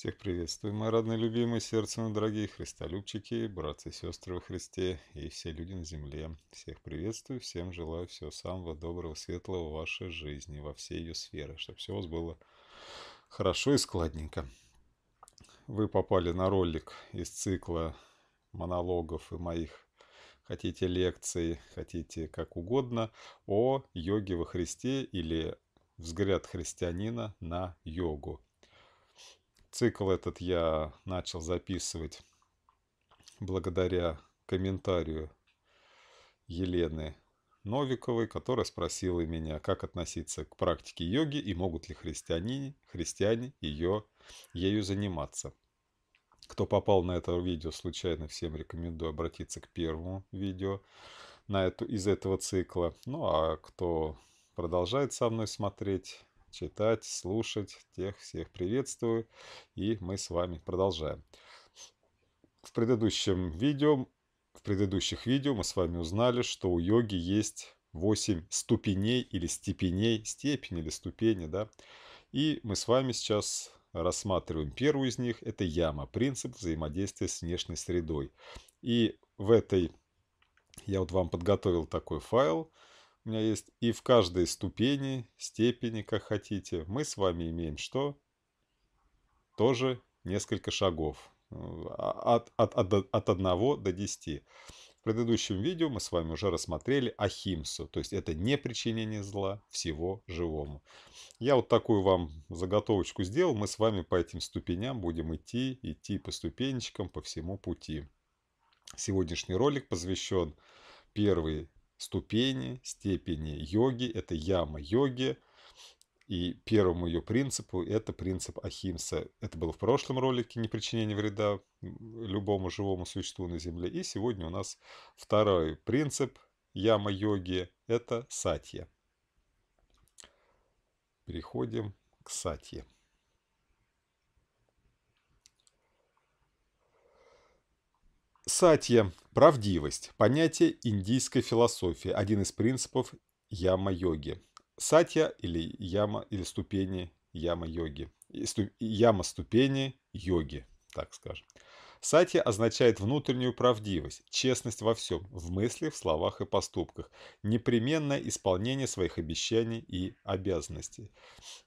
Всех приветствую, мои родные, любимые, сердцем дорогие христолюбчики, братья и сестры во Христе и все люди на земле. Всех приветствую, всем желаю всего самого доброго, светлого в вашей жизни, во все ее сферы, чтобы все у вас было хорошо и складненько. Вы попали на ролик из цикла монологов и моих хотите лекций, хотите как угодно, о йоге во Христе или взгляд христианина на йогу. Цикл этот я начал записывать благодаря комментарию Елены Новиковой, которая спросила меня, как относиться к практике йоги и могут ли христиане, христиане ее, ею заниматься. Кто попал на это видео случайно, всем рекомендую обратиться к первому видео на эту, из этого цикла. Ну а кто продолжает со мной смотреть, читать, слушать. Тех всех приветствую. И мы с вами продолжаем. В предыдущем видео, в предыдущих видео мы с вами узнали, что у йоги есть 8 ступеней или степеней, степень или ступени, да. И мы с вами сейчас рассматриваем первую из них. Это яма, принцип взаимодействия с внешней средой. И в этой я вот вам подготовил такой файл, у меня есть. И в каждой ступени, степени, как хотите, мы с вами имеем что? Тоже несколько шагов. А, от, от, от, от 1 до 10. В предыдущем видео мы с вами уже рассмотрели ахимсу, то есть это не причинение зла всего живому. Я вот такую вам заготовочку сделал, мы с вами по этим ступеням будем идти, идти по ступенечкам по всему пути. Сегодняшний ролик посвящен первой ступени, степени йоги. Это яма йоги. И первому ее принципу это принцип Ахимса. Это было в прошлом ролике непричинение вреда любому живому существу на Земле. И сегодня у нас второй принцип яма йоги – это сатья. Переходим к сатье. Сатья – правдивость, понятие индийской философии, один из принципов яма-йоги. Сатья или яма или ступени яма-йоги. Яма ступени йоги, так скажем. Сатья означает внутреннюю правдивость, честность во всем, в мыслях, в словах и поступках, непременное исполнение своих обещаний и обязанностей.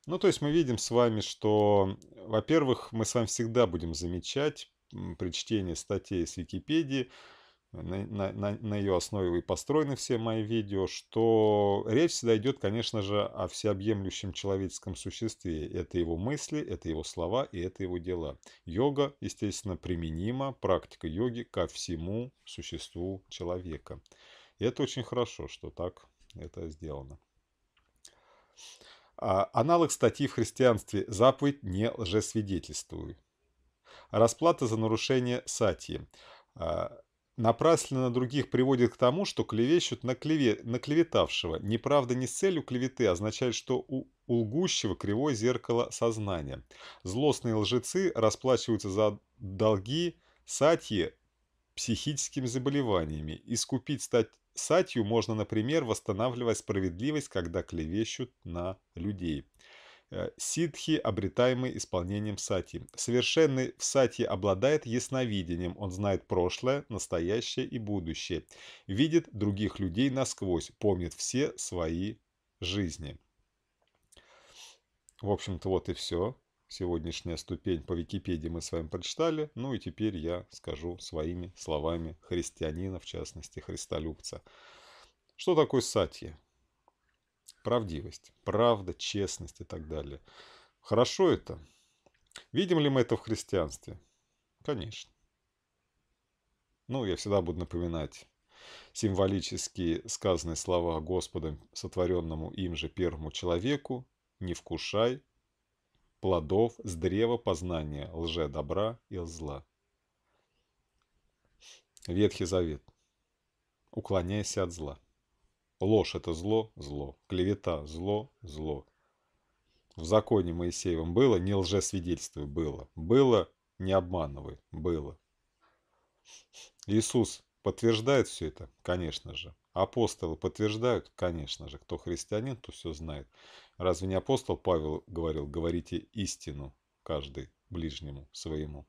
Ну, то есть мы видим с вами, что, во-первых, мы с вами всегда будем замечать при чтении статей с Википедии, на, на, на ее основе и построены все мои видео, что речь всегда идет, конечно же, о всеобъемлющем человеческом существе. Это его мысли, это его слова и это его дела. Йога, естественно, применима, практика йоги ко всему существу человека. И это очень хорошо, что так это сделано. А, аналог статьи в христианстве «Заповедь не лжесвидетельствуй». Расплата за нарушение сати. А, напрасленно на других приводит к тому, что клевещут на, клеве, на клеветавшего. Неправда не с целью клеветы означает, что у, у лгущего кривое зеркало сознания. Злостные лжецы расплачиваются за долги сатьи психическими заболеваниями. Искупить стать сатью можно, например, восстанавливая справедливость, когда клевещут на людей. Э, ситхи, обретаемый исполнением сати. Совершенный в сати обладает ясновидением, он знает прошлое, настоящее и будущее, видит других людей насквозь, помнит все свои жизни. В общем-то, вот и все. Сегодняшняя ступень по Википедии мы с вами прочитали. Ну и теперь я скажу своими словами христианина, в частности, христолюбца. Что такое сатья? Правдивость, правда, честность и так далее. Хорошо это? Видим ли мы это в христианстве? Конечно. Ну, я всегда буду напоминать символически сказанные слова Господом, сотворенному им же первому человеку, «Не вкушай плодов с древа познания лже добра и зла». Ветхий Завет. Уклоняйся от зла. Ложь – это зло, зло. Клевета – зло, зло. В законе Моисеевом было, не лжесвидетельствуй, было. Было, не обманывай, было. Иисус подтверждает все это? Конечно же. Апостолы подтверждают? Конечно же. Кто христианин, то все знает. Разве не апостол Павел говорил, говорите истину каждый ближнему своему.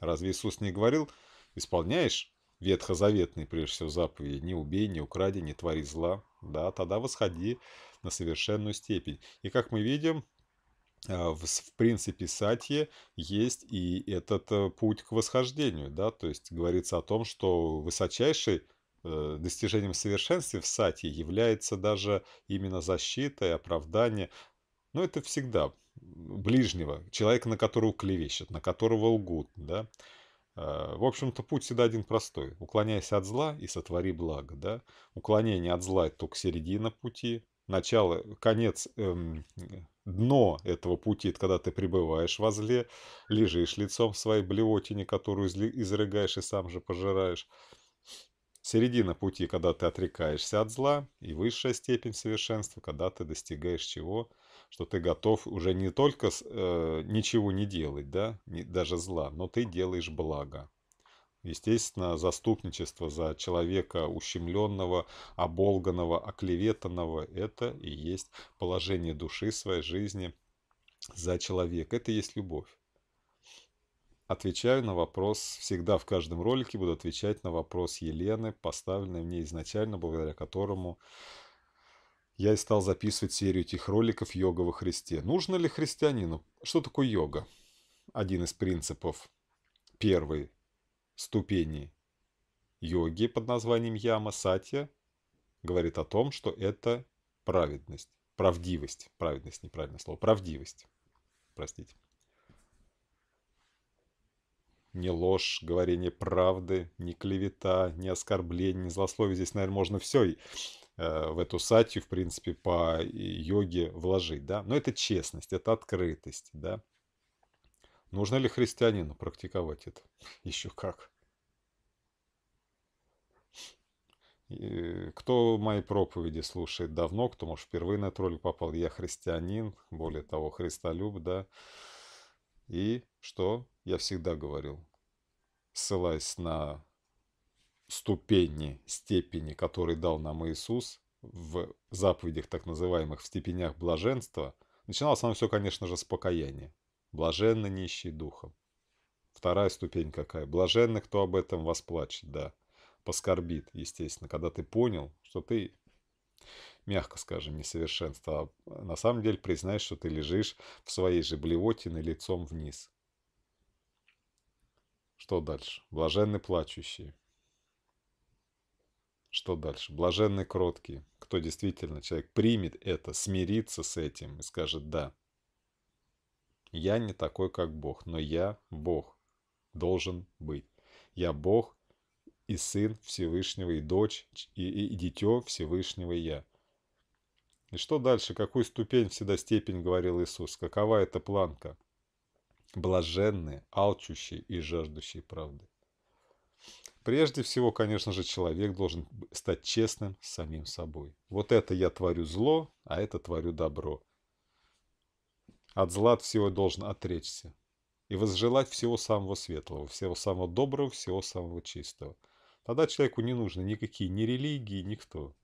Разве Иисус не говорил, исполняешь ветхозаветные, прежде всего, заповеди, не убей, не укради, не твори зла, да, тогда восходи на совершенную степень. И как мы видим, а, в, в принципе сатье есть и этот э, путь к восхождению, да, то есть говорится о том, что высочайший э, достижением совершенства в сатье является даже именно защита и оправдание. Но это всегда ближнего, человека, на которого клевещут, на которого лгут, да. А, в общем-то, путь всегда один простой. Уклоняйся от зла и сотвори благо, да. Уклонение от зла – это только середина пути, начало, конец, эм, дно этого пути, это когда ты пребываешь во зле, лежишь лицом в своей блевотине, которую изрыгаешь и сам же пожираешь. Середина пути, когда ты отрекаешься от зла, и высшая степень совершенства, когда ты достигаешь чего, что ты готов уже не только э, ничего не делать, да, не, даже зла, но ты делаешь благо. Естественно, заступничество за человека ущемленного, оболганного, оклеветанного – это и есть положение души своей жизни за человека. Это и есть любовь. Отвечаю на вопрос, всегда в каждом ролике буду отвечать на вопрос Елены, поставленный мне изначально, благодаря которому я и стал записывать серию этих роликов «Йога во Христе». Нужно ли христианину? Что такое йога? Один из принципов. Первый ступени йоги под названием яма сатья говорит о том, что это праведность, правдивость, праведность, неправильное слово, правдивость, простите. Не ложь, говорение правды, не клевета, не оскорбление, не злословие. Здесь, наверное, можно все в эту сатью, в принципе, по йоге вложить, да. Но это честность, это открытость, да. Нужно ли христианину практиковать это? Еще как. Кто мои проповеди слушает давно, кто, может, впервые на ролик попал, я христианин, более того, христолюб, да. И что я всегда говорил, ссылаясь на ступени, степени, которые дал нам Иисус в заповедях так называемых, в степенях блаженства, начиналось оно все, конечно же, с покаяния. Блаженны нищие духом. Вторая ступень какая? Блаженны, кто об этом восплачет, да. Поскорбит, естественно, когда ты понял, что ты, мягко скажем, несовершенство, а на самом деле признаешь, что ты лежишь в своей же блевотине лицом вниз. Что дальше? Блаженны плачущие. Что дальше? Блаженны кроткие. Кто действительно человек примет это, смирится с этим и скажет «да». Я не такой, как Бог, но я Бог должен быть. Я Бог и Сын Всевышнего, и дочь, и, и, и дитё Всевышнего я. И что дальше? Какую ступень всегда степень, говорил Иисус? Какова эта планка? Блаженные, алчущие и жаждущие правды. Прежде всего, конечно же, человек должен стать честным с самим собой. Вот это я творю зло, а это творю добро. От зла от всего должен отречься и возжелать всего самого светлого, всего самого доброго, всего самого чистого. Тогда человеку не нужны никакие ни религии, никто.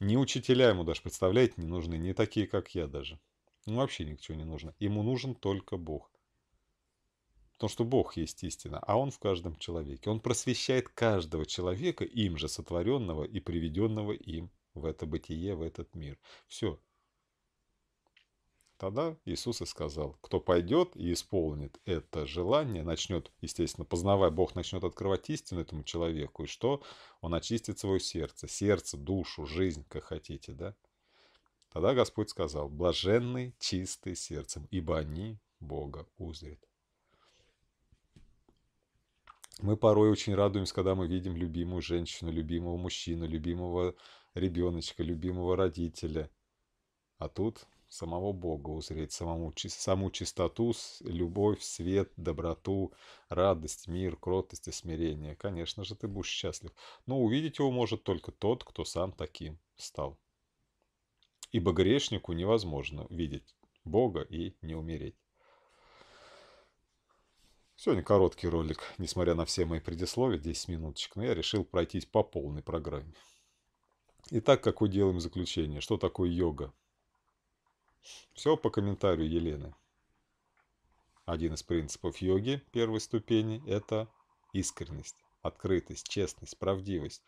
Ни учителя ему даже, представляете, не нужны, не такие, как я даже. Ну, вообще ничего не нужно. Ему нужен только Бог. Потому что Бог есть истина, а Он в каждом человеке. Он просвещает каждого человека, им же сотворенного и приведенного им в это бытие, в этот мир. Все. Тогда Иисус и сказал, кто пойдет и исполнит это желание, начнет, естественно, познавая, Бог начнет открывать истину этому человеку, и что? Он очистит свое сердце, сердце, душу, жизнь, как хотите, да? Тогда Господь сказал, блаженный, чистый сердцем, ибо они Бога узрят. Мы порой очень радуемся, когда мы видим любимую женщину, любимого мужчину, любимого ребеночка, любимого родителя. А тут самого Бога узреть, самому, саму чистоту, любовь, свет, доброту, радость, мир, кротость и смирение. Конечно же, ты будешь счастлив. Но увидеть его может только тот, кто сам таким стал. Ибо грешнику невозможно видеть Бога и не умереть. Сегодня короткий ролик, несмотря на все мои предисловия, 10 минуточек, но я решил пройтись по полной программе. Итак, какое делаем заключение? Что такое йога? Все по комментарию Елены. Один из принципов йоги первой ступени – это искренность, открытость, честность, правдивость.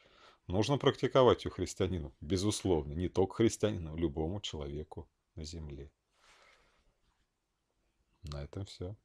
Нужно практиковать у христианина, безусловно, не только христианину, а любому человеку на земле. На этом все.